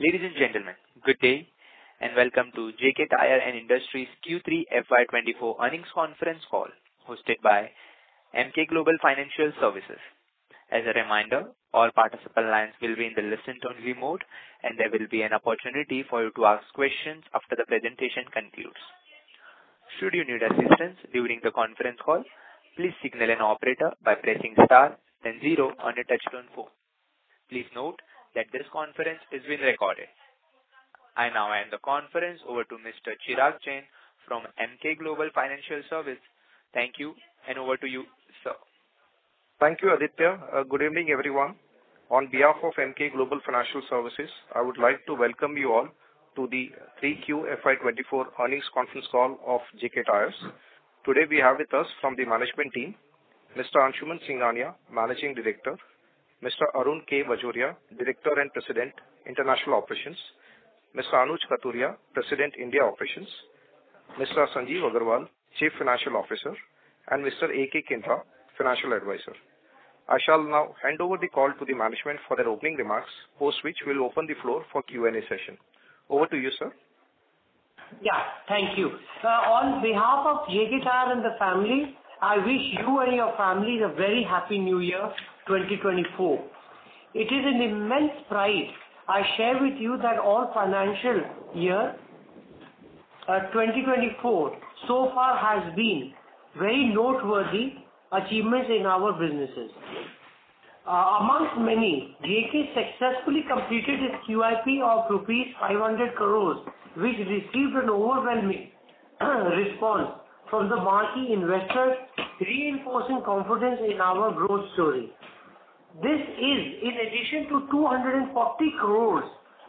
Ladies and gentlemen, good day, and welcome to JK Tyre & Industries Q3 FY 2024 earnings conference call, hosted by Emkay Global Financial Services. As a reminder, all participant lines will be in the listen-only mode, and there will be an opportunity for you to ask questions after the presentation concludes. Should you need assistance during the conference call, please signal an operator by pressing star then zero on your touchtone phone. Please note that this conference is being recorded. I now hand the conference over to Mr. Chirag Jain from Emkay Global Financial Services. Thank you, and over to you, sir. Thank you, Aditya. Uh, good evening, everyone. On behalf of Emkay Global Financial Services, I would like to welcome you all to the 3Q FY 2024 earnings conference call of JK Tyre. Today, we have with us from the management team, Mr. Anshuman Singhania, Managing Director, Mr. Arun K. Bajoria, Director and President, International Operations, Mr. Anuj Kathuria, President, India Operations, Mr. Sanjeev Aggarwal, Chief Financial Officer, and Mr. A.K. Kinra, Financial Advisor. I shall now hand over the call to the management for their opening remarks, post which we'll open the floor for Q&A session. Over to you, sir. Yeah, thank you. Uh, on behalf of JK Tyre and the family, I wish you and your families a very happy New Year, 2024. It is an immense pride I share with you that all financial year uh, 2024 so far has been very noteworthy achievements in our businesses. Uh, amongst many, JK successfully completed its QIP of rupees 500 crore, which received an overwhelming response from the marquee investors, reinforcing confidence in our growth story. This is in addition to 240 crores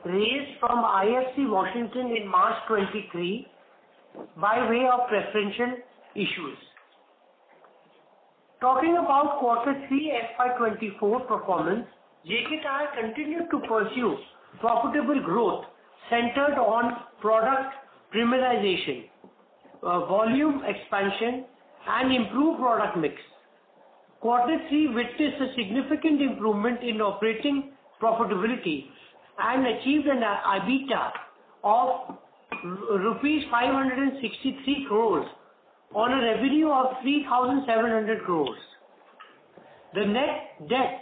raised from IFC Washington in March 2023 by way of preferential issues. Talking about quarter three FY 2024 performance, JK Tyre continued to pursue profitable growth centered on product premiumization, uh, volume expansion, and improved product mix. Quarter three witnessed a significant improvement in operating profitability and achieved an EBITDA of rupees 563 crores on a revenue of 3,700 crores. The net debt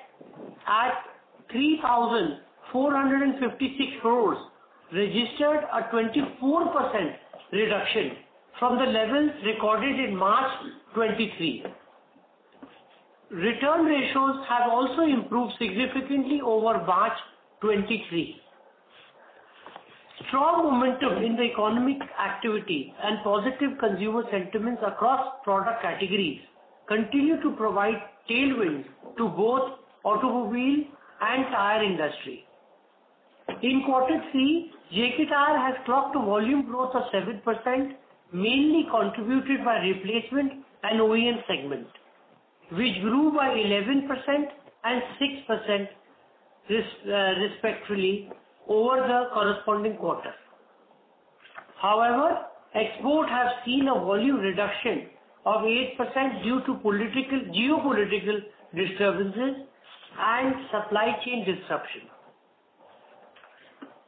at 3,456 crores registered a 24% reduction from the levels recorded in March 2023. Return ratios have also improved significantly over March 2023. Strong momentum in the economic activity and positive consumer sentiments across product categories continue to provide tailwinds to both automobile and tire industry. In quarter three, JK Tyre has clocked a volume growth of 7%, mainly contributed by replacement and OEM segment, which grew by 11% and 6%, uh, respectively, over the corresponding quarter. However, export have seen a volume reduction of 8% due to political geopolitical disturbances and supply chain disruption.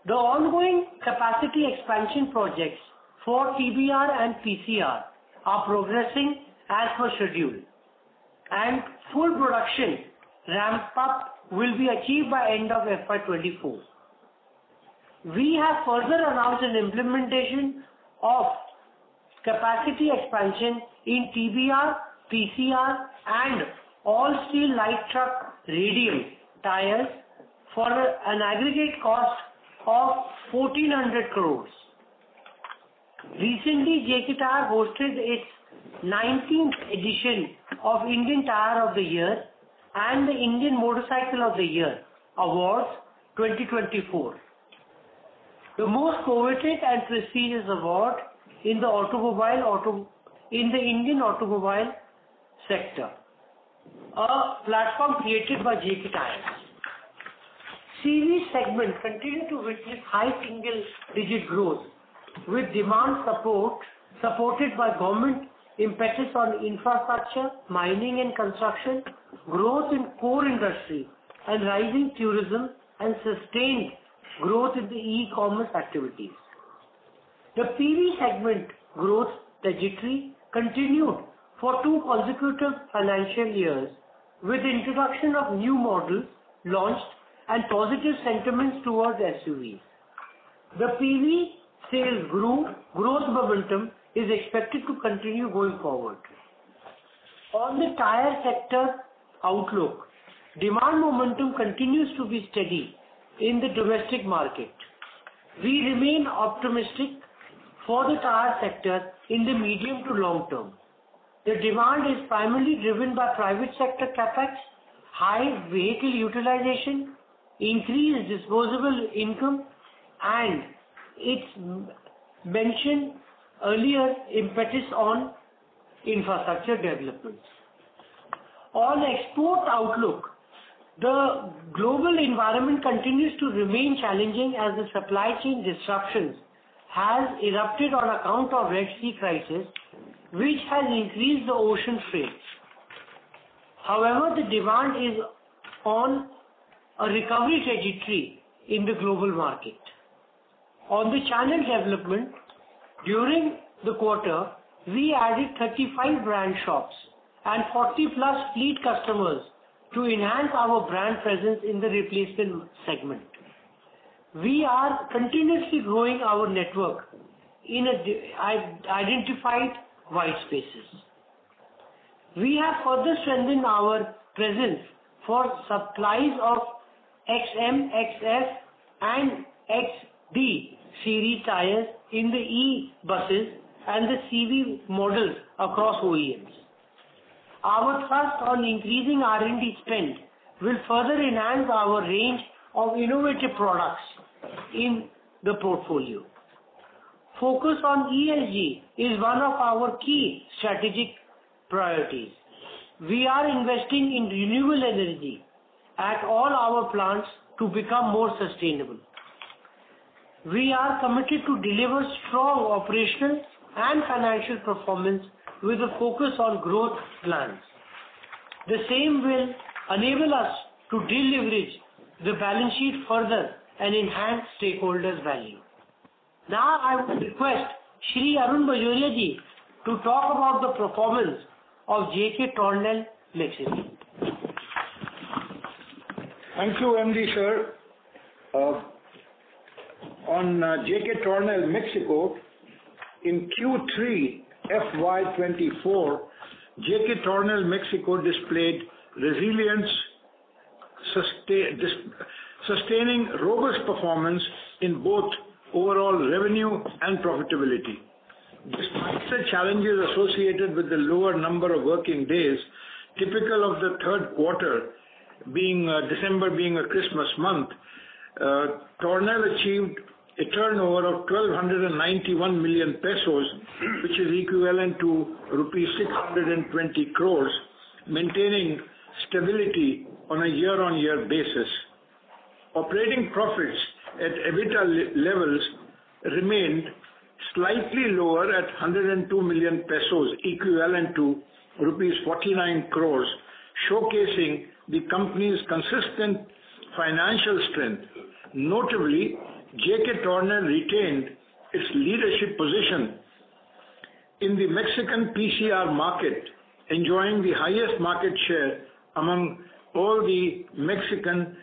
The ongoing capacity expansion projects for TBR and PCR are progressing as per schedule, and full production ramp-up will be achieved by end of FY 2024. We have further announced an implementation of capacity expansion in TBR, PCR, and all steel light truck radial tires for an aggregate cost of 1,400 crores. Recently, JK Tyre hosted its 19th edition of Indian Tire of the Year and the Indian Motorcycle of the Year Awards 2024. The most coveted and prestigious award in the automobile auto, in the Indian automobile sector, a platform created by JK Tyre. CV segment continued to witness high single-digit growth, with demand support, supported by government impetus on infrastructure, mining and construction, growth in core industry, and rising tourism and sustained growth in the e-commerce activities. The PV segment growth trajectory continued for two consecutive financial years with introduction of new models launched and positive sentiments towards SUVs. The PV sales grew, growth momentum is expected to continue going forward. On the tire sector outlook, demand momentum continues to be steady in the domestic market. We remain optimistic for the tire sector in the medium to long term. The demand is primarily driven by private sector CapEx, high vehicle utilization, increased disposable income, and its mentioned earlier impetus on infrastructure developments. On export outlook, the global environment continues to remain challenging as the supply chain disruptions has erupted on account of Red Sea crisis, which has increased the ocean freight. However, the demand is on a recovery trajectory in the global market. On the channel development, during the quarter, we added 35 brand shops and 40+ fleet customers to enhance our brand presence in the replacement segment. We are continuously growing our network in identified white spaces. We have further strengthened our presence for supplies of XM, XF, and XD series tires in the e-buses and the CV models across OEMs. Our thrust on increasing R&D spend will further enhance our range of innovative products in the portfolio. Focus on ESG is one of our key strategic priorities. We are investing in renewable energy at all our plants to become more sustainable. We are committed to deliver strong operational and financial performance with a focus on growth plans. The same will enable us to deleverage the balance sheet further and enhance stakeholders' value. Now, I would request Shri Arun Bajoria ji to talk about the performance of JK Tornel, Mexico. Thank you, MD sir. Uh, On uh, JK Tornel, Mexico, in Q3 FY 2024, JK Tornel, Mexico, displayed resilience, sustaining robust performance in both overall revenue and profitability. Despite the challenges associated with the lower number of working days, typical of the third quarter, being uh, December being a Christmas month, uh, Tornel achieved a turnover of 1,291 million pesos, which is equivalent to rupees 620 crores, maintaining stability on a year-on-year basis. Operating profits at EBITDA levels remained slightly lower at 102 million pesos, equivalent to rupees 49 crores, showcasing the company's consistent financial strength. Notably, JK Tornel retained its leadership position in the Mexican PCR market, enjoying the highest market share among all the Mexican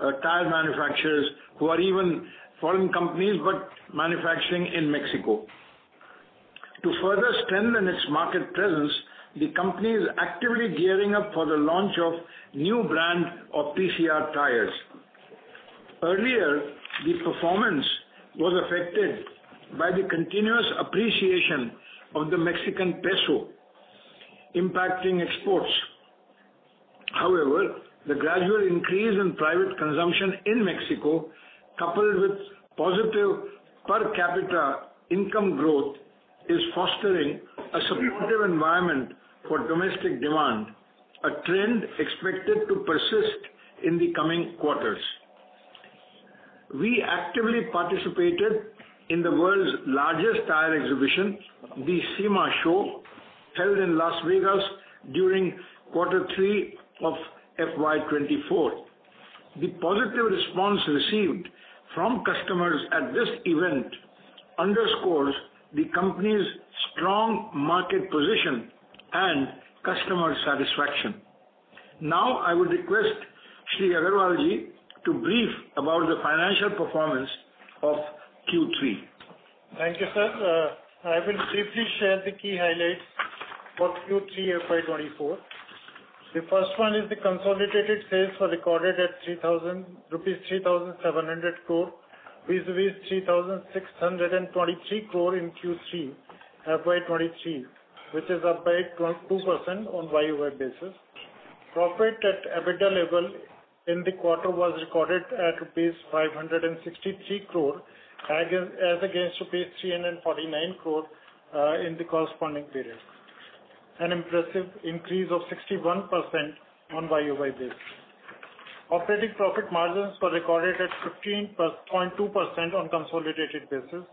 uh, tire manufacturers who are even foreign companies, but manufacturing in Mexico. To further strengthen its market presence, the company is actively gearing up for the launch of new brand of PCR tires. Earlier, the performance was affected by the continuous appreciation of the Mexican peso, impacting exports. However, the gradual increase in private consumption in Mexico, coupled with positive per capita income growth, is fostering a supportive environment for domestic demand, a trend expected to persist in the coming quarters. We actively participated in the world's largest tire exhibition, the SEMA Show, held in Las Vegas during quarter three of FY 2024. The positive response received from customers at this event underscores the company's strong market position and customer satisfaction. Now, I would request Shri Agarwalji to brief about the financial performance of Q3. Thank you, sir. Uh, I will briefly share the key highlights for Q3 FY 2024. The first one is the consolidated sales were recorded at rupees 3,700 crore, vis-a-vis 3,623 crore in Q3 FY 2023, which is up by 2% on YOY basis. Profit at EBITDA level in the quarter was recorded at rupees 563 crore, as against rupees 349 crore uh, in the corresponding period. An impressive increase of 61% on YOY basis. Operating profit margins were recorded at 15.2% on consolidated basis.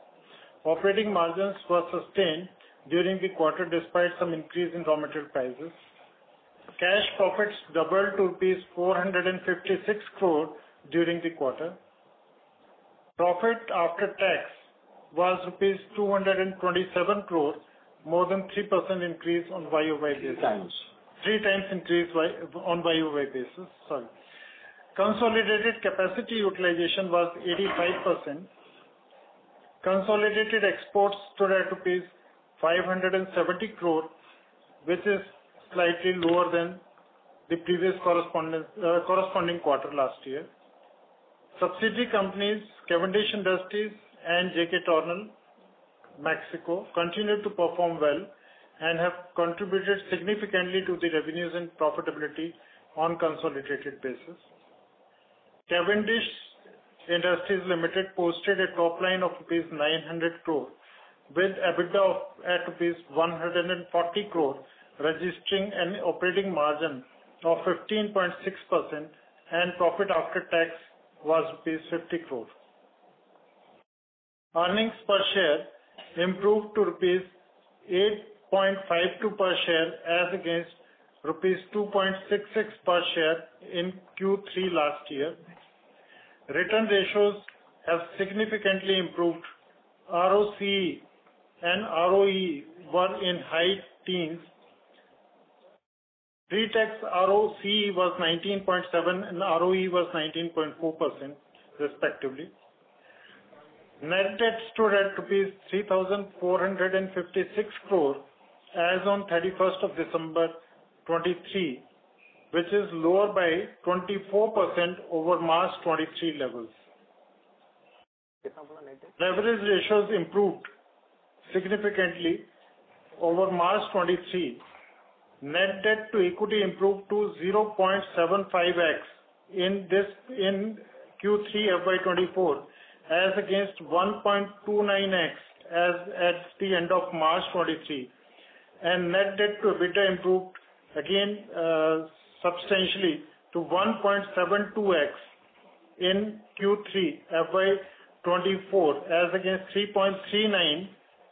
Operating margins were sustained during the quarter, despite some increase in raw material prices. Cash profits doubled to rupees 456 crore during the quarter. Profit after tax was rupees 227 crore, more than 3% increase on YOY basis. Three times. Three times increase on YOY basis, sorry. Consolidated capacity utilization was 85%. Consolidated exports stood at rupees 570 crore, which is slightly lower than the previous uh, corresponding quarter last year. Subsidiary companies, Cavendish Industries and JK Tornel, Mexico, continued to perform well and have contributed significantly to the revenues and profitability on consolidated basis. Cavendish Industries Limited posted a top line of rupees 900 crore, with EBITDA at rupees 140 crore, registering an operating margin of 15.6%, and profit after tax was rupees 50 crore. Earnings per share improved to rupees 8.52 per share, as against rupees 2.66 per share in Q3 last year. Return ratios have significantly improved. ROCE and ROE were in high teens. Pre-tax ROCE was 19.7, and ROE was 19.4%, respectively. Net debt stood at rupees 3,456 crore as on 31st of December 2023, which is lower by 24% over March 2023 levels. Leverage ratios improved significantly over March 2023. Net debt to equity improved to 0.75x in this in Q3 FY 2024, as against 1.29x as at the end of March 2023. Net debt to EBITDA improved again uh, substantially to 1.72x in Q3 FY 2024, as against 3.39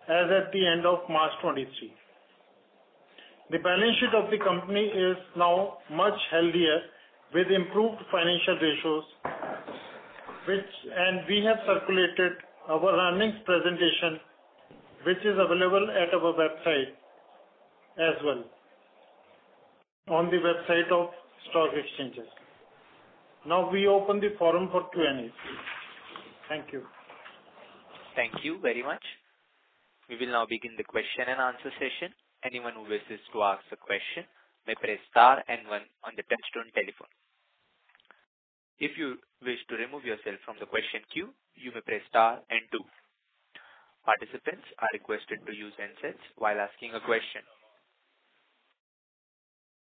as at the end of March 2023. The balance sheet of the company is now much healthier, with improved financial ratios, which and we have circulated our earnings presentation, which is available at our website as well, on the website of stock exchanges. Now, we open the forum for Q&A. Thank you. Thank you very much. We will now begin the question and answer session. Anyone who wishes to ask a question may press star and one on the touchtone telephone. If you wish to remove yourself from the question queue, you may press star and two. Participants are requested to use handsets while asking a question.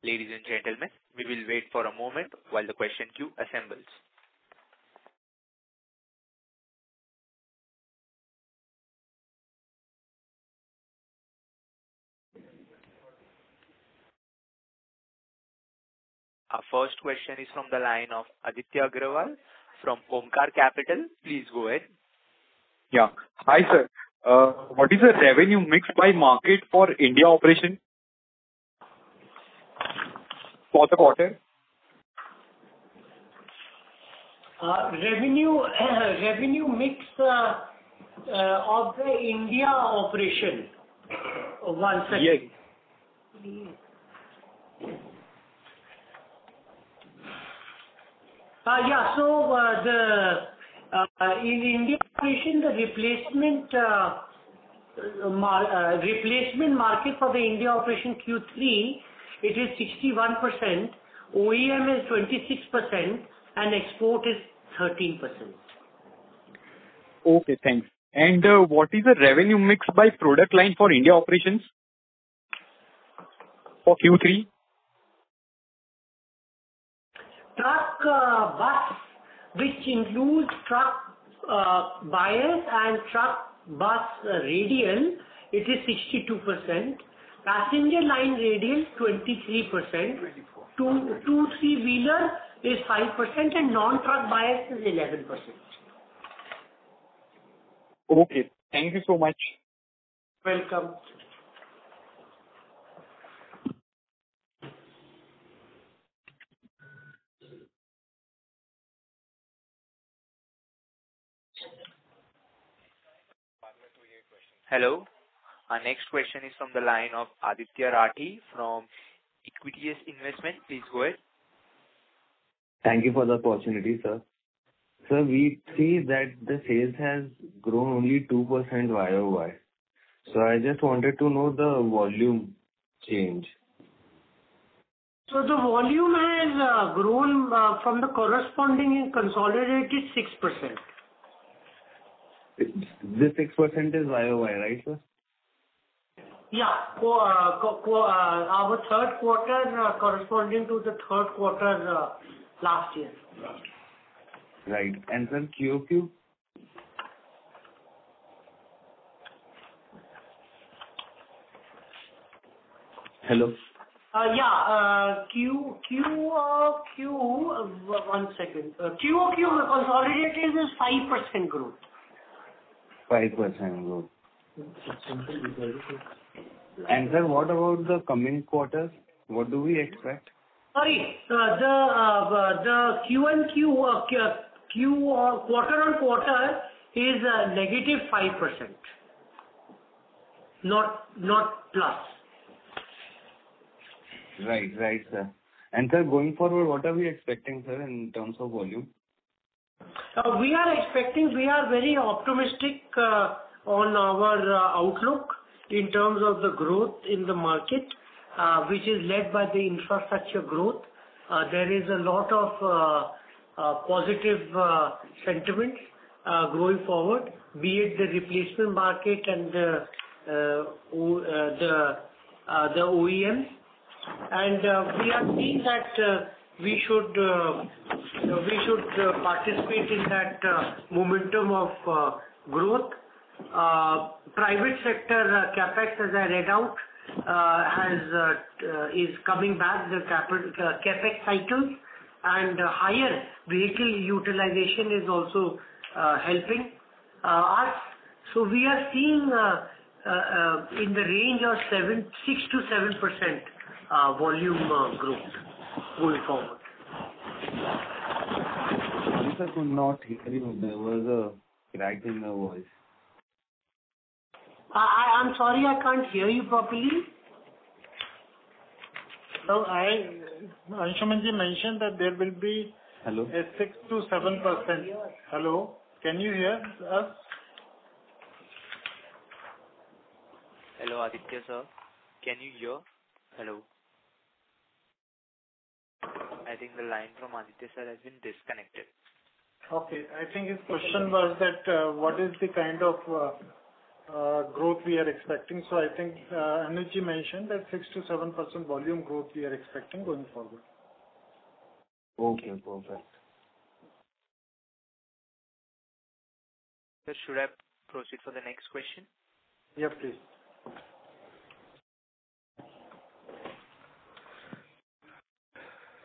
Ladies and gentlemen, we will wait for a moment while the question queue assembles. Our first question is from the line of Aditya Agrawal from Omkara Capital. Please go ahead. Yeah. Hi, sir. Uh, what is the revenue mix by market for India operation for the quarter? Uh, revenue revenue mix uh, of the India operation. One second. Yes. Uh, uh, uh, in India operation, the replacement market for the India operation Q3, it is 61%, OEM is 26%, and export is 13%. Okay, thanks. And uh what is the revenue mix by product line for India operations for Q3? Bus, which includes truck uh, bias and truck bus radial, it is 62%. Passenger line radial, 23%. Two, three-wheeler is 5%, and non-truck bias is 11%. Okay. Thank you so much. Welcome. Hello. Our next question is from the line of Aditya Rathi from Equirus Investment. Please go ahead. Thank you for the opportunity, sir. Sir, we see that the sales has grown only 2% YoY. So I just wanted to know the volume change. So the volume has uh, grown uh, from the corresponding consolidated 6%. This 6% is YoY, right, sir? Yeah. Uh, uh, our third quarter uh, corresponding to the third quarter last year. Right. And, sir, QoQ? Hello? Yeah. One second. QoQ consolidated is 5% growth. 5% growth. Sir, what about the coming quarters? What do we expect? Sorry. The uh, QQ uh, uh, quarter-on-quarter is -5%, not not plus. Right, right, sir. And sir, going forward, what are we expecting, sir, in terms of volume? Uh, we are expecting we are very optimistic uh, on our uh, outlook in terms of the growth in the market, which is led by the infrastructure growth. There is a lot of positive sentiment going forward, be it the replacement market and the OEMs. And we are seeing that we should uh, we should uh, participate in that uh, momentum of uh, growth. Private sector CapEx, as I read out, has is coming back, the CapEx cycles, and higher vehicle utilization is also helping us. So we are seeing in the range of seven 6%-7% volume growth going forward. Sir, could not hear you. There was a crack in the voice. I'm sorry, I can't hear you properly. Anshuman mentioned that there will be. Hello? A 6%-7%. Hello, can you hear us? Hello, Aditya, sir. Can you hear? Hello. I think the line from Aditya, sir, has been disconnected. Okay. I think his question was that uh, what is the kind of uh, uh, growth we are expecting. So I think Anuj mentioned that 6%-7% volume growth we are expecting going forward. Okay, perfect. Sir, should I proceed for the next question? Yeah, please.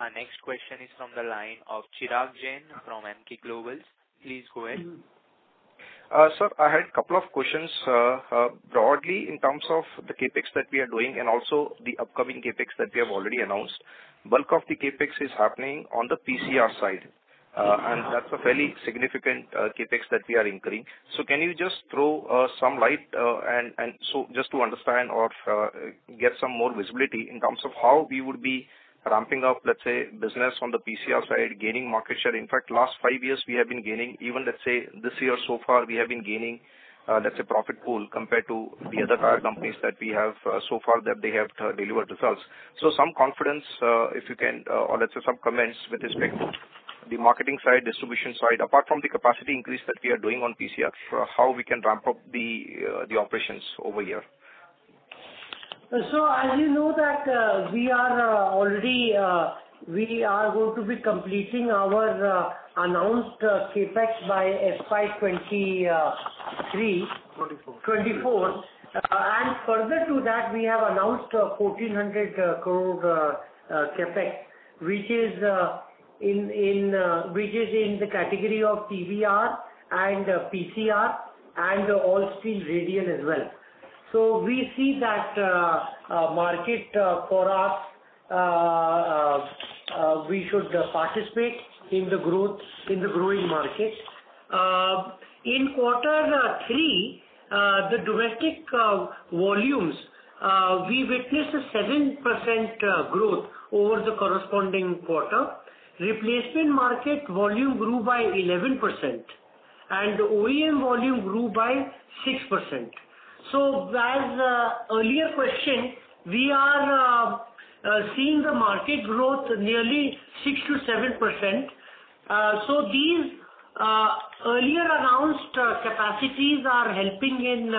Our next question is from the line of Chirag Jain from Emkay Global. Please go ahead. Uh, sir, I had a couple of questions. Uh, uh, broadly, in terms of the CapEx that we are doing and also the upcoming CapEx that we have already announced, bulk of the CapEx is happening on the PCR side. and that's a fairly significant CapEx that we are incurring. So can you just throw some light, and so just to understand or get some more visibility in terms of how we would be ramping up, let's say, business on the PCR side, gaining market share. In fact, last five years we have been gaining. Even let's say this year so far, we have been gaining, uh, let's say, profit pool compared to the other tire companies that we have uh, so far that they have uh, delivered results. So some confidence, if you can, or let's say some comments with respect to the marketing side, distribution side, apart from the capacity increase that we are doing on PCR, how we can ramp up the the operations over here. So as you know that, uh, we are uh, already uh we are going to be completing our uh, announced CapEx by FY 2023. 24. 2024. Further to that, we have announced 1,400 crore CapEx, which is in in uh which is in the category of TBR and PCR and all steel radial as well. So we see that uh, uh, market uh, for us, we should participate in the growth, in the growing market. In quarter three, the domestic volumes, we witnessed a 7% growth over the corresponding quarter. Replacement market volume grew by 11%, and OEM volume grew by 6%. So as earlier question, we are uh, uh, seeing the market growth nearly 6%-7%. Uh, so, these earlier announced capacities are helping in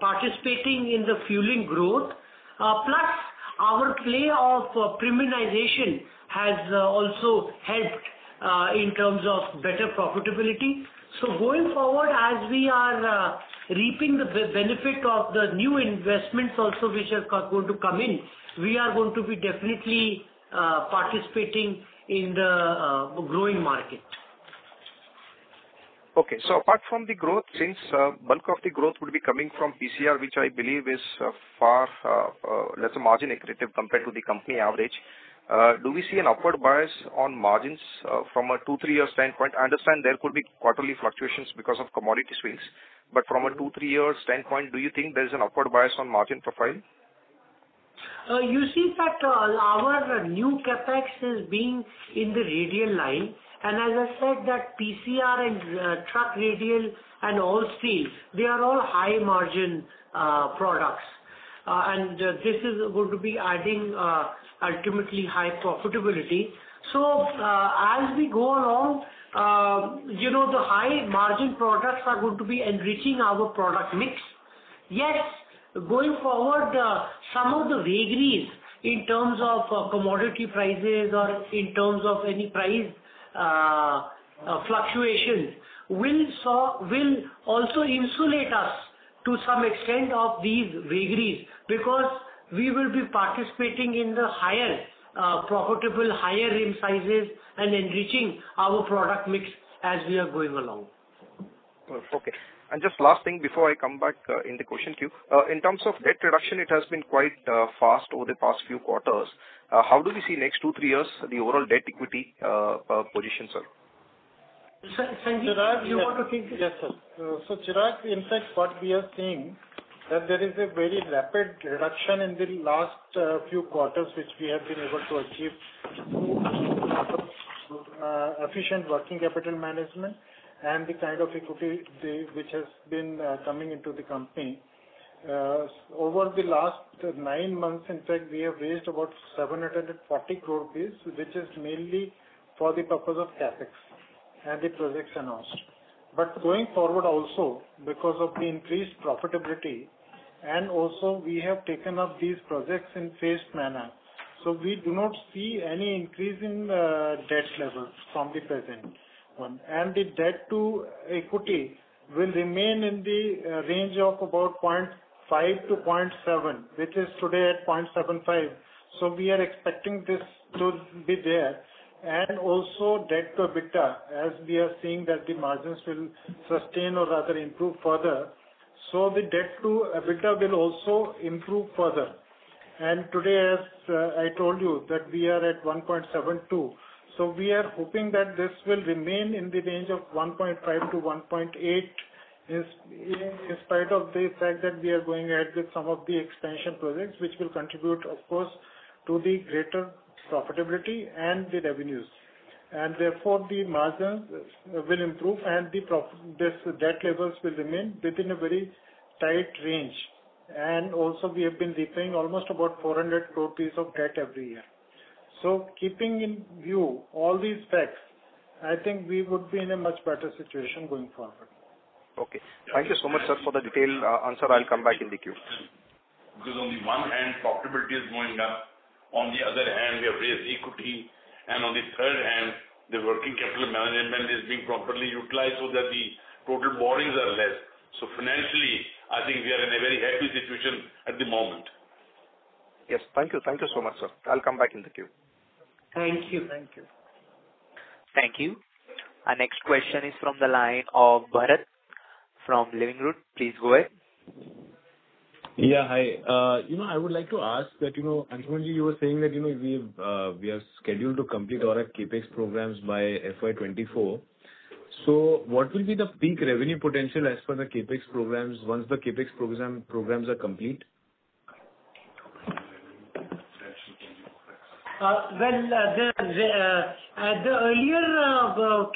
participating in the fueling growth. Plus our play of premiumization has also helped in terms of better profitability. So going forward, as we are reaping the benefit of the new investments also which are going to come in, we are going to be definitely uh, participating in the uh, growing market. Okay. So apart from the growth, since uh, bulk of the growth will be coming from PCR, which I believe is far less margin accretive compared to the company average, Uh, do we see an upward bias on margins uh, from a two, three year standpoint? I understand there could be quarterly fluctuations because of commodity swings, but from a two, three year standpoint, do you think there's an upward bias on margin profile? Uh, you see that our new CapEx is being in the radial line. And as I said that PCR and truck radial and all steel, they are all high margin products. Uh, and uh, this is going to be adding uh, ultimately high profitability. So uh as we go along, you know, the high margin products are going to be enriching our product mix. Yes, going forward, some of the vagaries in terms of commodity prices or in terms of any price fluctuations will saw will also insulate us to some extent of these vagaries, because we will be participating in the higher uh, profitable, higher rim sizes and enriching our product mix as we are going along. Okay. And just last thing before I come back uh, in the question queue. Uh, in terms of debt reduction, it has been quite fast over the past few quarters. How do we see next two, three years, the overall debt equity position, sir? Sanjeev, you want to take this? Yes, sir. So, Chirag, in fact, what we are seeing that there is a very rapid reduction in the last uh, few quarters, which we have been able to achieve through uh, efficient working capital management and the kind of equity which has been uh, coming into the company. Over the last nine months, in fact, we have raised about 740 crore rupees, which is mainly for the purpose of CapEx and the projects announced. But going forward also, because of the increased profitability and also we have taken up these projects in phased manner. So we do not see any increase in uh, debt levels from the present one. And the debt to equity will remain in the uh, range of about 0.5-0.7, which is today at 0.75. We are expecting this to be there. And also debt to EBITDA, as we are seeing that the margins will sustain or rather improve further. So the debt to EBITDA will also improve further. And today, as uh, I told you, that we are at 1.72. We are hoping that this will remain in the range of 1.5-1.8 in spite of the fact that we are going ahead with some of the expansion projects, which will contribute, of course, to the greater profitability and the revenues. And therefore, the margins will improve and this debt levels will remain within a very tight range. And also we have been repaying almost about 400 crore rupees of debt every year. So keeping in view all these facts, I think we would be in a much better situation going forward. Okay. Thank you so much, sir, for the detailed uh, answer. I'll come back in the queue. On the one hand, profitability is going up, on the other hand, we have raised equity, and on the third hand, the working capital management is being properly utilized so that the total borrowings are less. So financially, I think we are in a very happy situation at the moment. Yes. Thank you. Thank you so much, sir. I'll come back in the queue. Thank you. Thank you. Thank you. Our next question is from the line of Bharat from Living Root. Please go ahead. Yeah, hi. Uh, you know, I would like to ask that, you know, Anshuman, you were saying that, you know, we uh, we are scheduled to complete all our CapEx programs by FY 2024. What will be the peak revenue potential as per the CapEx programs once the CapEx program programs are complete? Uh, well, the earlier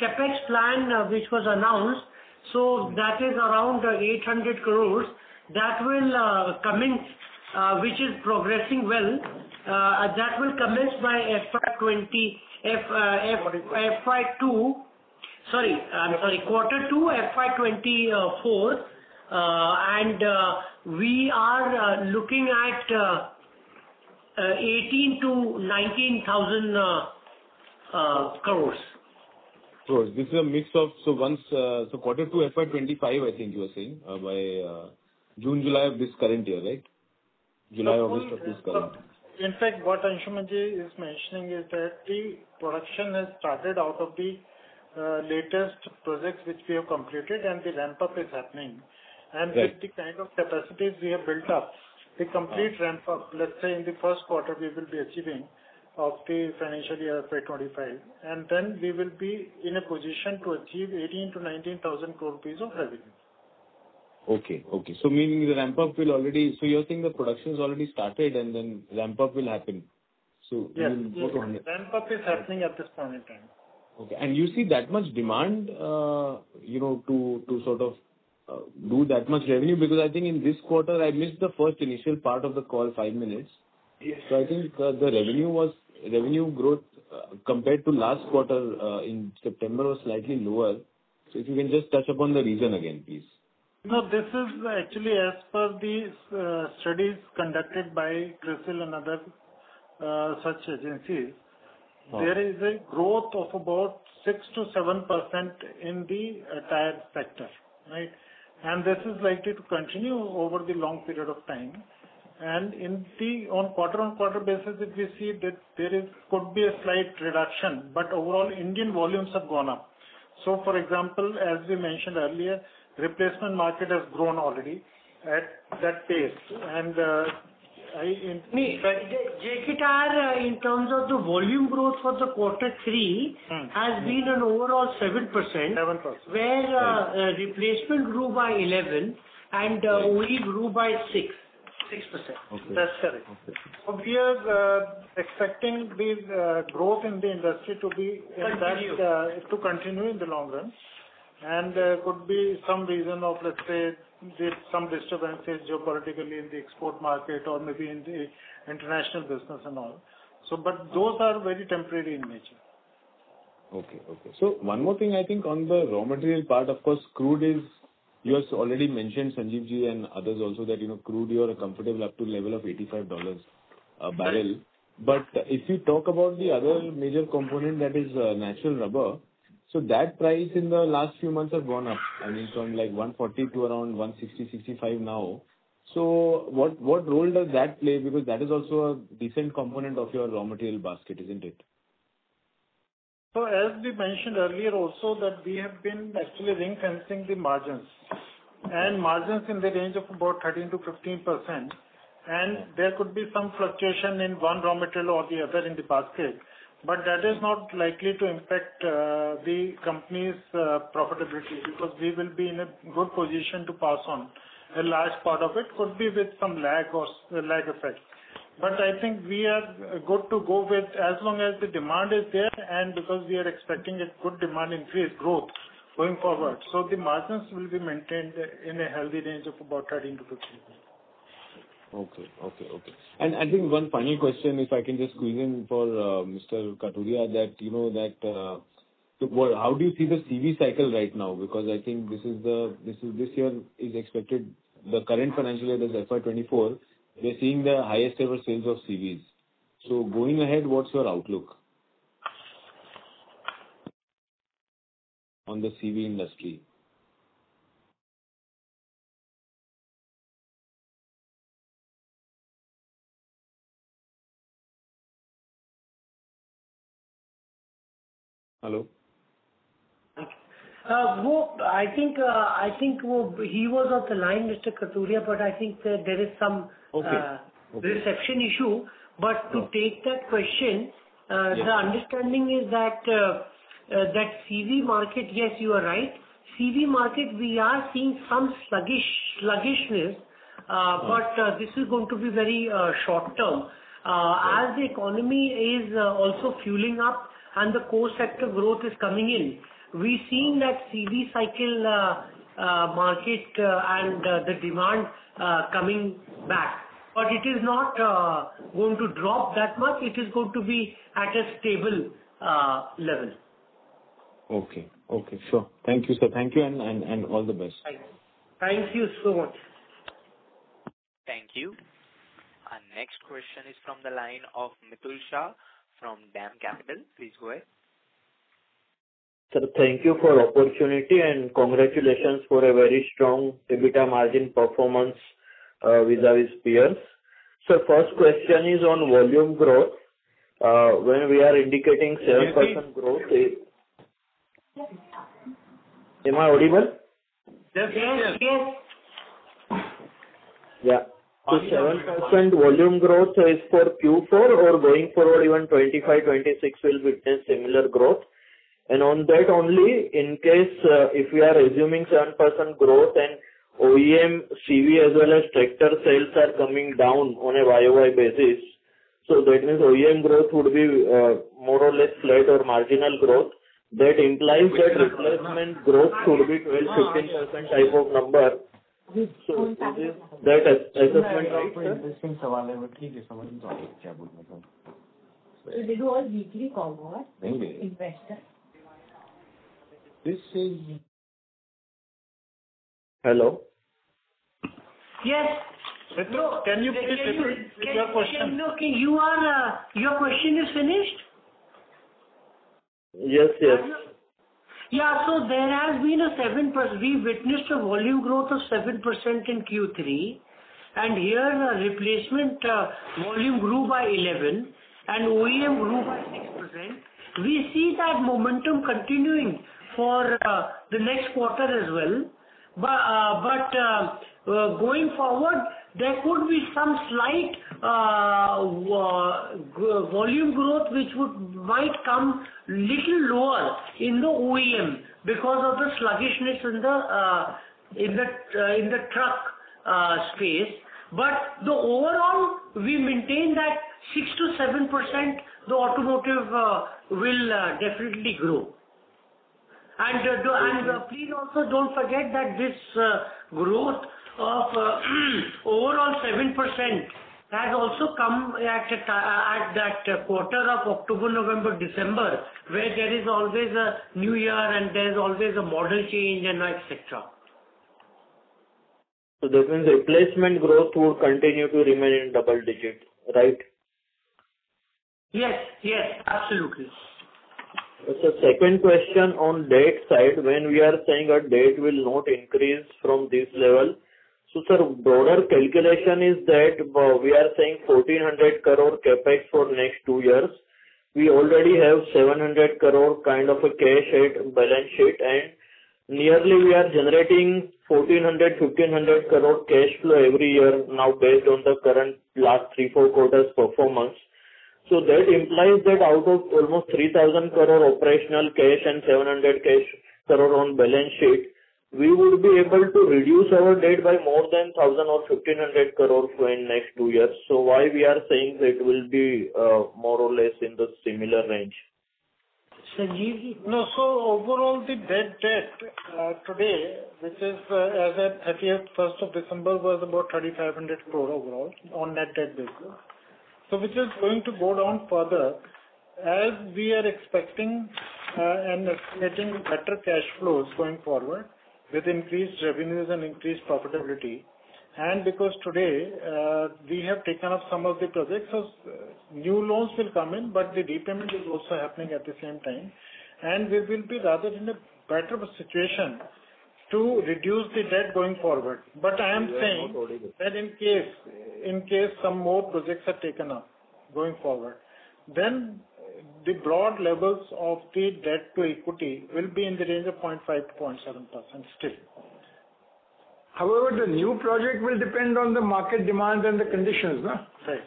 CapEx plan which was announced, so that is around 800 crores. That will uh, commence, uh, which is progressing well. Uh, that will commence by quarter two FY 2024. We are looking at 18,000-19,000 crores. Crores. This is a mix of so once uh so quarter two FY 2025, I think you were saying, by June, July of this current year, right? July, August of this current. Uh, in fact, what Anshuman is mentioning is that the production has started out of the uh, latest projects which we have completed and the ramp-up is happening. Right. With the kind of capacities we have built up, the complete uh-huh. ramp-up, let's say in the first quarter, we will be achieving of the financial year FY 2025, and then we will be in a position to achieve 18,000-19,000 crore rupees of revenue. Okay. Okay. So meaning the ramp-up will already. So you're saying the production has already started and then ramp-up will happen. Yes. Ramp-up is happening at this point in time. Okay. And you see that much demand, uh, you know, to to sort of uh, do that much revenue? Because I think in this quarter, I missed the first initial part of the call, five minutes. Yes. So I think uh, the revenue was revenue growth compared to last quarter in September was slightly lower. So if you can just touch upon the reason again, please. No, this is actually as per the uh, studies conducted by CRISIL and other uh, such agencies. Okay. There is a growth of about 6%-7% in the tire sector, right? And this is likely to continue over the long period of time. And in the on quarter-on-quarter basis, if we see that there could be a slight reduction, but overall Indian volumes have gone up. So for example, as we mentioned earlier, replacement market has grown already at that pace. Uh, JK Tyre, uh, in terms of the volume growth for the quarter three. Mm-hmm. has been an overall 7%. 7%. Where uh, replacement grew by 11 and OE grew by 6%. Okay. That's correct. Okay. We are expecting the growth in the industry to be Continue. To continue in the long run. And there could be some reason of, let's say, there's some disturbances geopolitically in the export market or maybe in the international business and all. So but those are very temporary in nature. Okay. Okay. So one more thing, I think on the raw material part, of course, crude is. You have already mentioned, Sanjeev Ji and others also, that, you know, crude you are comfortable up to level of $85 a barrel. If you talk about the other major component that is uh, natural rubber, that price in the last few months have gone up. I mean, from like 140 to around $160-$165 now. What role does that play? Because that is also a decent component of your raw material basket, isn't it? So as we mentioned earlier also that we have been actually ring-fencing the margins. And margins in the range of about 13%-15%. And there could be some fluctuation in one raw material or the other in the basket. But that is not likely to impact uh, the company's uh, profitability because we will be in a good position to pass on a large part of it. Could be with some lag or uh, lag effect. But I think we are good to go with as long as the demand is there and because we are expecting a good demand increase growth going forward. So the margins will be maintained in a healthy range of about 13%-15%. Okay. Okay, okay. And I think one final question, if I can just squeeze in for uh, Mr. Kathuria, that you know that uh, how do you see the CV cycle right now? Because I think this is the this is this year is expected, the current financial year, that's FY 2024, we're seeing the highest ever sales of CVs. So, going ahead, what's your outlook on the CV industry? Hello? Uh, uh I think he was on the line, Mr. Kathuria, but I think there is some uh, Okay. reception issue. But to take that question, uh, Yes. The understanding is that that CV market, yes, you are right. CV market, we are seeing some sluggish sluggishness, but this is going to be very short term. As the economy is also fueling up and the core sector growth is coming in, we're seeing that CV cycle uh, uh, market uh, and the demand coming back. But it is not going to drop that much. It is going to be at a stable level. Okay. Okay, sure. Thank you, sir. Thank you and and and all the best. Thank you so much. Thank you. Our next question is from the line of Mitul Shah from DAM Capital. Please go ahead. Sir, thank you for opportunity and congratulations for a very strong EBITDA margin performance uh, vis-à-vis peers. First question is on volume growth. Uh, when we are indicating 7% growth. Eh, am I audible? Yes. Yeah. 7% volume growth is for Q4 or going forward even 2025, 2026 will witness similar growth. And on that only, in case uh, if we are assuming 7% growth and OEM CV as well as tractor sales are coming down on a YOY basis, so that means OEM growth would be uh, more or less flat or marginal growth. That implies that replacement growth should be 12%-15% type of number. Is that assessment right, sir? Hello? Yes. Mitul, can you please repeat your question? You are uh your question is finished? Yes, yes. Yeah. so there has been a seven. We witnessed a volume growth of 7% in Q3, and here uh, replacement uh, volume grew by 11 and OEM grew by 6%. We see that momentum continuing for uh, the next quarter as well. But going forward, there could be some slight uh, volume growth which would might come little lower in the OEM because of the sluggishness in the uh, in the uh, in the truck space. But the overall, we maintain that 6%-7% the automotive will definitely grow. And please also don't forget that this growth of uh, overall 7% has also come at uh, at that quarter of October, November, December, where there is always a new year and there's always a model change and et cetera. That means replacement growth will continue to remain in double digit, right? Yes. Yes, absolutely. So, Second question on debt side, when we are saying our debt will not increase from this level. So, sir, broader calculation is that uh, we are saying 1,400 crore CapEx for next two years. We already have 700 crore kind of a cash at balance sheet, and nearly we are generating 1,400 crore-1,500 crore cash flow every year now based on the current last three, four quarters performance. So that implies that out of almost 3,000 crore operational cash and 700 crore on balance sheet, we would be able to reduce our debt by more than 1,000 or 1,500 crore in next two years. So why we are saying that it will be uh, more or less in the similar range? Sanjeev? No. So overall, the debt debt today, which is uh, as at 31st of December, was about 3,500 crore overall on net debt basis. So which is going to go down further as we are expecting and estimating better cash flows going forward with increased revenues and increased profitability. And because today, uh, we have taken up some of the projects, so uh, new loans will come in, but the repayment is also happening at the same time. And we will be rather in a better situation to reduce the debt going forward. But I am saying that in case in case some more projects are taken up going forward, then the broad levels of the debt to equity will be in the range of 0.5%-0.7% still. However, the new project will depend on the market demand and the conditions, no? Right.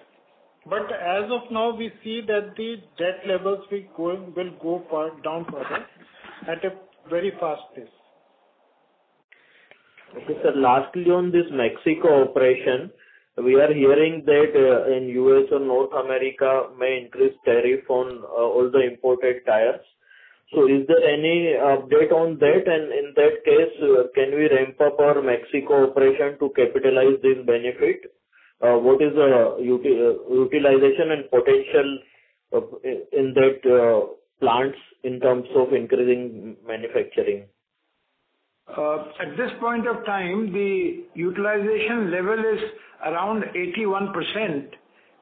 But as of now, we see that the debt levels will go down further at a very fast pace. Okay, sir. Lastly, on this Mexico operation, we are hearing that uh, in U.S. or North America may increase tariff on uh, all the imported tires. So is there any update on that? And in that case, uh, can we ramp up our Mexico operation to capitalize this benefit? What is the utilization and potential in that plants in terms of increasing manufacturing? Uh, at this point of time, the utilization level is around 81%,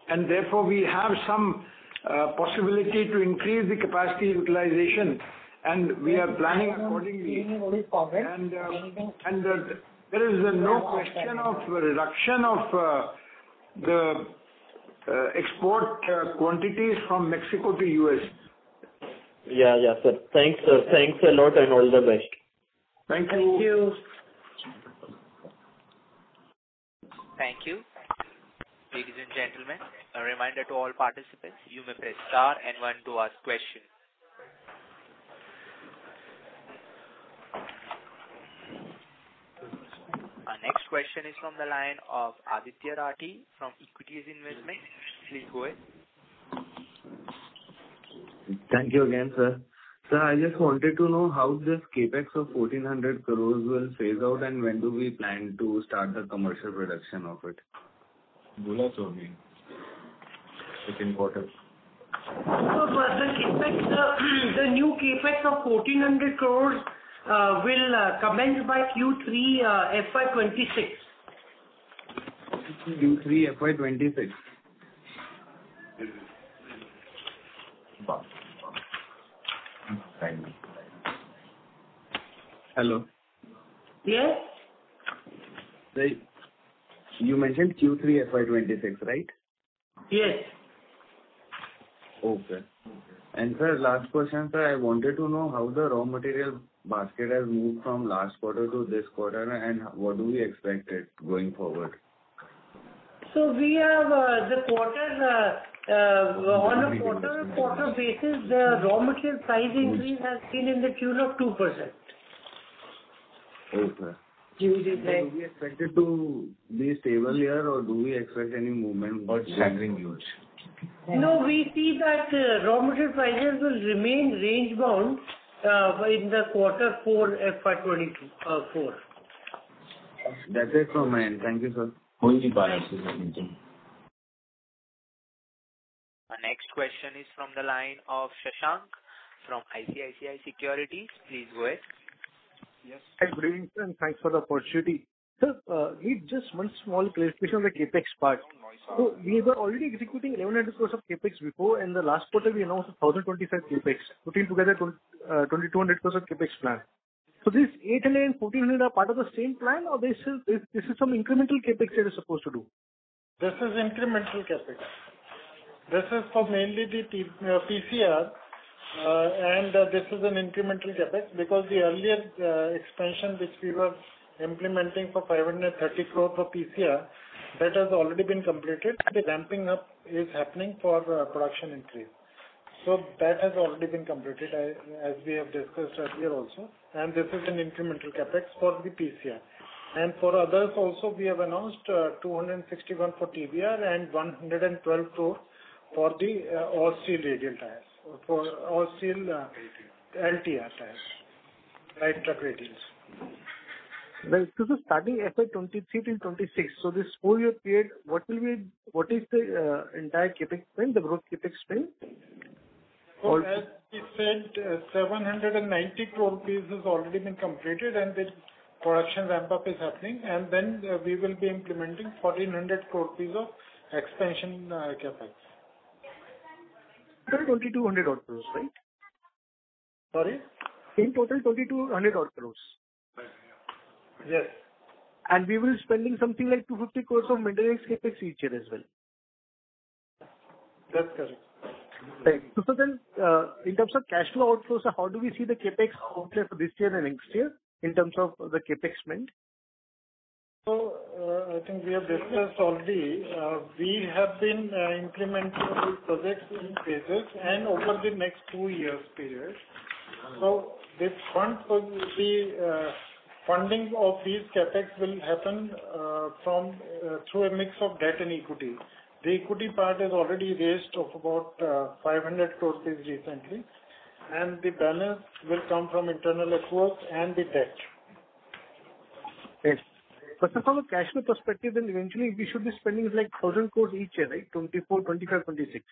and therefore we have some uh, possibility to increase the capacity utilization, and we are planning accordingly. And uh, there is no question of reduction of the export quantities from Mexico to U.S. Yeah, yeah, sir. Thanks, sir. Thanks a lot and all the best. Thank you. Thank you. Ladies and gentlemen, a reminder to all participants, you may press star and one to ask question. Our next question is from the line of Aditya Rathi from Equities Investment. Please go ahead. Thank you again, sir. Sir, I just wanted to know how this CapEx of 1,400 crores will phase out, and when do we plan to start the commercial production of it? Second quarter. The new CapEx of 1,400 crores uh, will uh, commence by Q3 uh, FY 2026. Q3 FY 2026? Hello? Yes. You mentioned Q3 FY 2026, right? Yes. Okay. And sir, last question, sir. I wanted to know how the raw material basket has moved from last quarter to this quarter, and what do we expect it going forward? So we have uh, uh, Uh, on a quarter-on-quarter basis, the raw material price increase has been in the tune of 2%. Okay. Due to the- Do we expect it to be stable here, or do we expect any movement or staggering huge? No, we see that uh, raw material prices will remain range bound uh, in the quarter four FY 2024. That's it from my end. Thank you, sir. Our next question is from the line of Shashank from ICICI Securities. Please go ahead. Yes. Hi, good evening, sir, and thanks for the opportunity. Sir, uh, need just one small clarification on the CapEx part. So we were already executing 1,100 crores of CapEx before, and the last quarter we announced 1,025 CapEx, putting together uh, 2,200 crores of CapEx plan. So this 800 and 1,400 are part of the same plan, or this is some incremental CapEx that is supposed to do? This is incremental CapEx. This is for mainly the uh, PCR, uh, and uh, this is an incremental CapEx because the earlier expansion which we were implementing for 530 crore for PCR, that has already been completed. The ramping up is happening for production increase. So that has already been completed, as we have discussed earlier also, and this is an incremental CapEx for the PCR. And for others also, we have announced 261 for TBR and 112 crore for the uh, all steel radial tires. For all steel uh, LTR tires, light truck radials. Right. Starting FY 2023 till 2026, this four-year period, what will be what is the uh, entire CapEx spend, the growth CapEx spend? As we said, 790 crore rupees has already been completed and the production ramp-up is happening. And then we will be implementing 1,400 crore rupees of expansion CapEx. Total 2,200 odd crores, right? Sorry? In total, 2,200 odd crores. Yes. And we will be spending something like 250 crores of maintenance CapEx each year as well. That's correct. Right. Uh, in terms of cash flow outflows, how do we see the CapEx outlay for this year and next year in terms of the CapEx spend? Uh, I think we have discussed already. Uh, we have been uh, implementing these projects in phases and over the next two years period. So, this fund the funding of these CapEx will happen from through a mix of debt and equity. The equity part is already raised of about 500 crore recently, and the balance will come from internal accruals and the debt. Yes. From a cash flow perspective, then eventually we should be spending like 1,000 crores each year, right? 2024, 2025, 2026.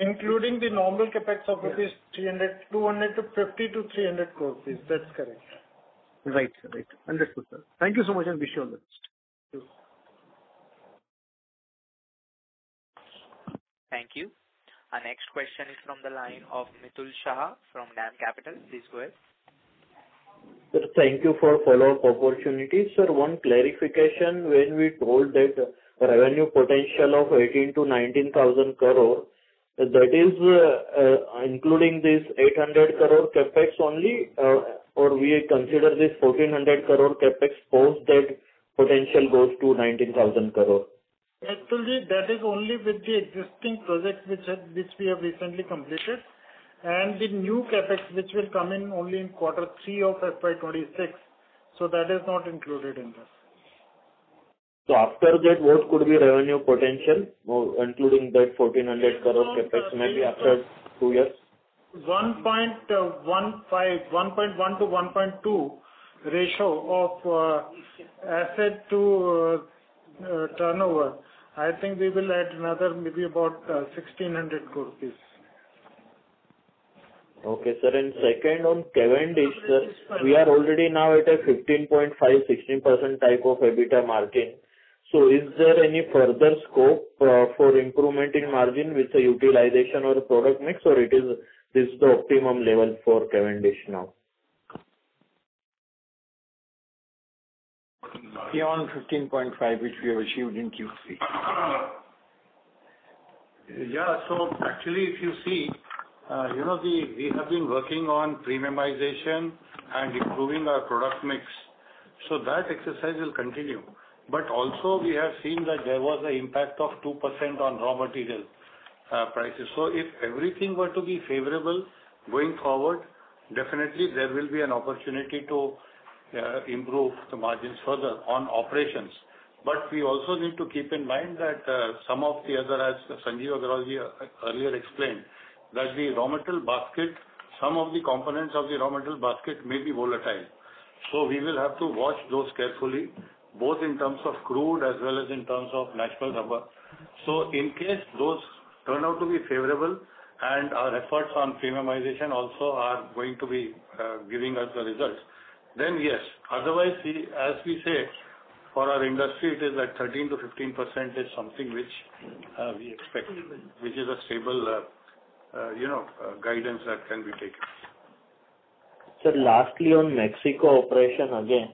Including the normal CapEx of 250 crore-300 crore rupees. That's correct. Right. Right. Understood, sir. Thank you so much, and wish you all the best. Thank you. Thank you. Our next question is from the line of Mitul Shah from DAM Capital. Please go ahead. Sir, thank you for follow-up opportunity. Sir, one clarification. When we told that revenue potential of 18,000 crore-19,000 crore, that is uh, including this 800 crore CapEx only, uh, or we consider this 1,400 crore CapEx post that potential goes to 19,000 crore? Actually, that is only with the existing projects which we have recently completed, and the new CapEx which will come in only in quarter three of FY 2026. That is not included in this. So after that, what could be revenue potential, including that 1,400 crore CapEx, uh, maybe after uh, two years? 1.1-1.2 uh, ratio of asset to turnover. I think we will add another maybe about 1,600 crore rupees. Okay, sir. Second on Cavendish, sir, we are already now at a 15.5%-16% type of EBITDA margin. So is there any further scope uh, for improvement in margin with the utilization or product mix, or it is this the optimum level for Cavendish now? Beyond 15.5, which we have achieved in Q3. Yeah. Actually, if you see, Uh, we have been working on premiumization and improving our product mix. So that exercise will continue. But also we have seen that there was an impact of 2% on raw material uh, prices. So if everything were to be favorable going forward, definitely there will be an opportunity to uh, improve the margins further on operations. But we also need to keep in mind that some of the other, as Sanjeev Aggarwal earlier explained, that the raw material basket, some of the components of the raw material basket may be volatile. So we will have to watch those carefully, both in terms of crude as well as in terms of natural rubber. So in case those turn out to be favorable and our efforts on premiumization also are going to be uh, giving us the results, then yes. Otherwise, as we say, for our industry, it is at 13%-15% is something which uh, we expect, which is a stable uh, Uh, uh, guidance that can be taken. Sir, lastly, on Mexico operation again.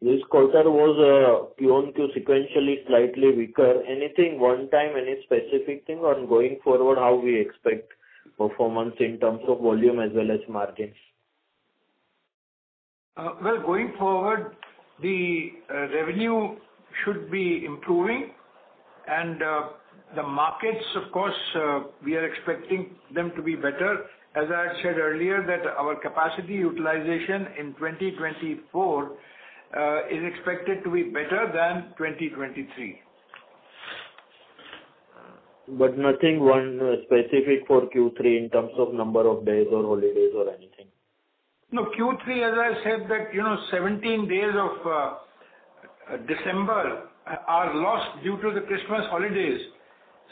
This quarter was uh, Q-on-Q sequentially slightly weaker. Anything one time, any specific thing on going forward, how we expect performance in terms of volume as well as margins? Well, going forward, the revenue should be improving The markets, of course, uh, we are expecting them to be better. As I had said earlier, that our capacity utilization in 2024 uh, is expected to be better than 2023. But Nothing one uh, specific for Q3 in terms of number of days or holidays or anything? No, Q3, as I said, that, you know, 17 days of December are lost due to the Christmas holidays.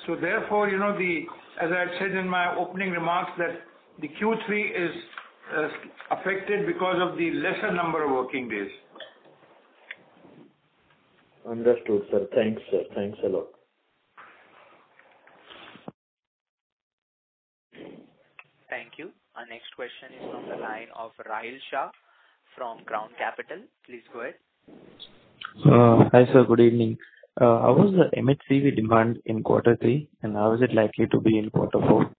So therefore, you know, the as I had said in my opening remarks, that the Q3 is uh, affected because of the lesser number of working days. Understood, sir. Thanks, sir. Thanks a lot. Thank you. Our next question is from the line of Rahil Shah from Crown Capital. Please go ahead. Uh, hi, sir. Good evening. Uh, how was the MHCV demand in quarter three, and how is it likely to be in quarter four?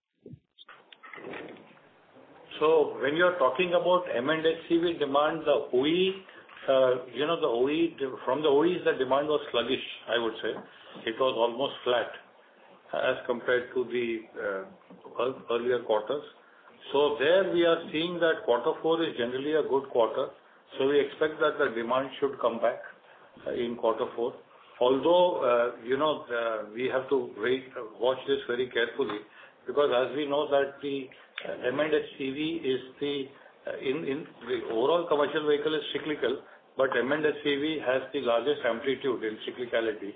When you're talking about M&HCV demand, the OE, uh, you know, the OE, from the OEs, the demand was sluggish, I would say. It was almost flat as compared to the uh, earlier quarters. So there we are seeing that quarter four is generally a good quarter, so we expect that the demand should come back in quarter four. Although, uh, you know, we have to wait, uh, watch this very carefully, because as we know that the uh, M&HCV is the in the overall commercial vehicle is cyclical, but M&HCV has the largest amplitude in cyclicality.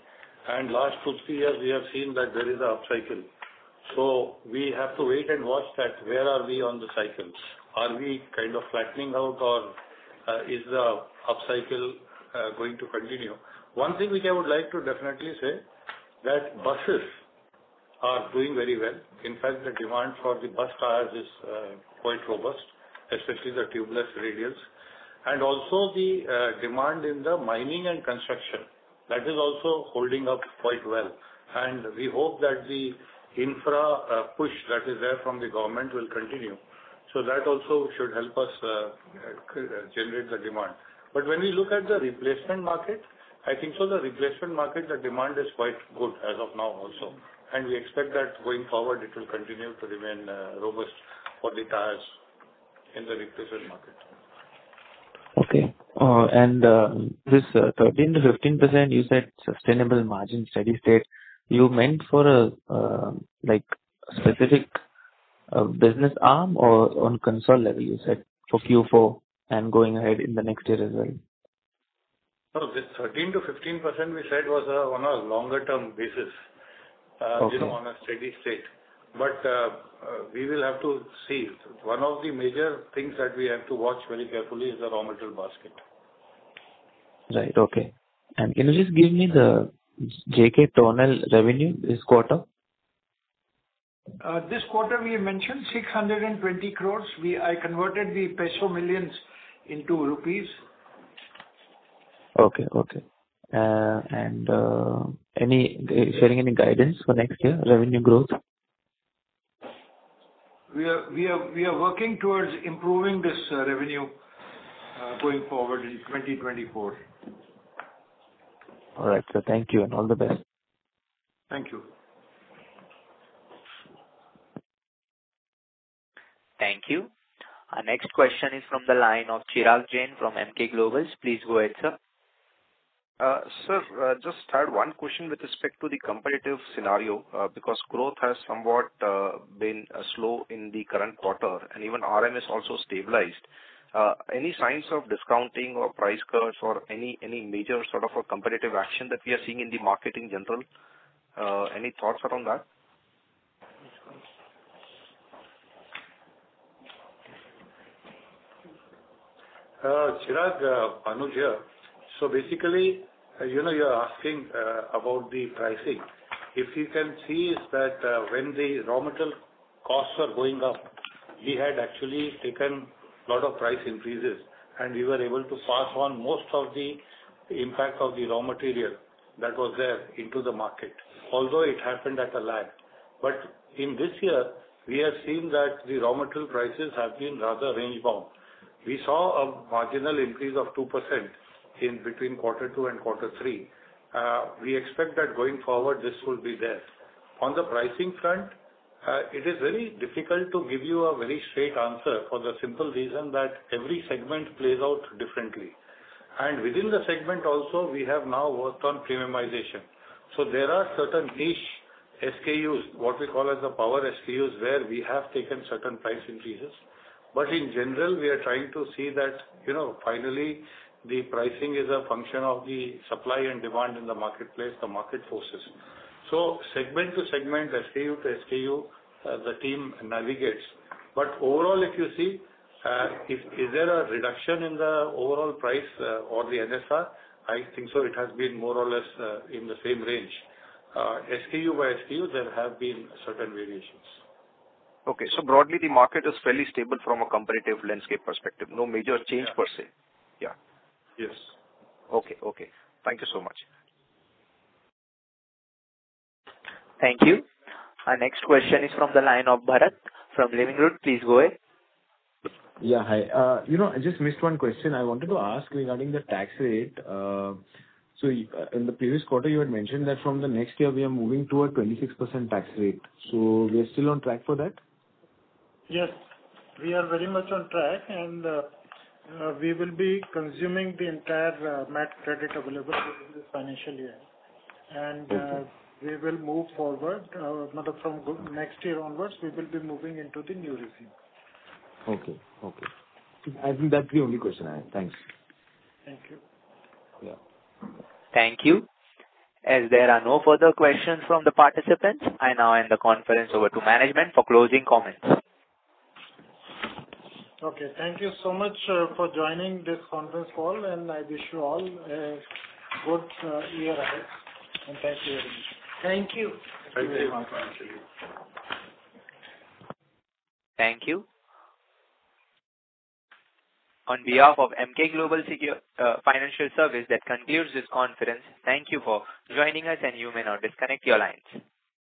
And last two, three years, we have seen that there is a upcycle. So we have to wait and watch that where are we on the cycle? Are we kind of flattening out or is the upcycle going to continue? One thing which I would like to definitely say, that buses are doing very well. In fact, the demand for the bus tires is uh, quite robust, especially the tubeless radials. And also the uh, demand in the mining and construction, that is also holding up quite well. And we hope that the infra uh, push that is there from the government will continue. So that also should help us generate the demand. But when we look at the replacement market, I think so the replacement market, the demand is quite good as of now also. And we expect that going forward, it will continue to remain uh, robust for the tires in the replacement market. Okay. Uh, and uh, this 13%-15%, you said sustainable margin, steady state, you meant for a like specific business arm or on console level, you said for Q4 and going ahead in the next year as well? No, this 13%-15% we said was uh, on a longer term basis. Uh, okay. You know, on a steady state. But uh, we will have to see. One of the major things that we have to watch very carefully is the raw material basket. Right. Okay. And can you just give me the JK Tornel revenue this quarter? This quarter we mentioned 620 crores. We I converted the peso millions into rupees. Okay. Okay. Uh, and uh, any uh, sharing any guidance for next year, revenue growth? We are working towards improving this revenue going forward in 2024. All right, sir. Thank you and all the best. Thank you. Thank you. Our next question is from the line of Chirag Jain from Emkay Global. Please go ahead, sir. Uh, sir, uh, just had one question with respect to the competitive scenario, uh, because growth has somewhat been slow in the current quarter, and even RM is also stabilized. Any signs of discounting or price cuts or any major sort of a competitive action that we are seeing in the market in general? Any thoughts around that? Chirag, Anuj here. So basically, uh, you know, you're asking uh, about the pricing. If you can see is that, uh, when the raw material costs are going up, we had actually taken a lot of price increases, and we were able to pass on most of the impact of the raw material that was there into the market, although it happened at a lag. But in this year, we have seen that the raw material prices have been rather range bound. We saw a marginal increase of 2% in between quarter two and quarter three, uh, We expect that going forward, this will be there. On the pricing front, uh, it is very difficult to give you a very straight answer for the simple reason that every segment plays out differently. And within the segment also, we have now worked on premiumization. So there are certain niche SKUs, what we call as the power SKUs, where we have taken certain price increases. But in general, we are trying to see that you know, finally, the pricing is a function of the supply and demand in the marketplace, the market forces. So segment to segment, SKU to SKU, uh, the team navigates. But overall, if you see, uh, is there a reduction in the overall price uh, or the NSR? I think so it has been more or less in the same range. SKU by SKU, there have been certain variations. Okay. So broadly, the market is fairly stable from a competitive landscape perspective. No major change per se. Yeah. Yes. Okay. Okay. Thank you so much. Thank you. Our next question is from the line of Bharat from Living Root. Please go ahead. Yeah. Hi. Uh, you know, I just missed one question. I wanted to ask regarding the tax rate. Uh, so uh, in the previous quarter, you had mentioned that from the next year, we are moving to a 26% tax rate. So we are still on track for that? Yes. We are very much on track, and Uh, we will be consuming the entire uh, MAT credit available within this financial year. Uh, okay. We will move forward. From next year onwards, we will be moving into the new regime. Okay. Okay. I think that's the only question I have. Thanks. Thank you. Yeah. Thank you. As there are no further questions from the participants, I now hand the conference over to management for closing comments. Okay. Thank you so much uh, for joining this conference call, and I wish you all a good uh, year ahead. Thank you very much. Thank you. Thank you. Thank you. On behalf of Emkay Global uh, Financial Services, that concludes this conference. Thank you for joining us, and you may now disconnect your lines.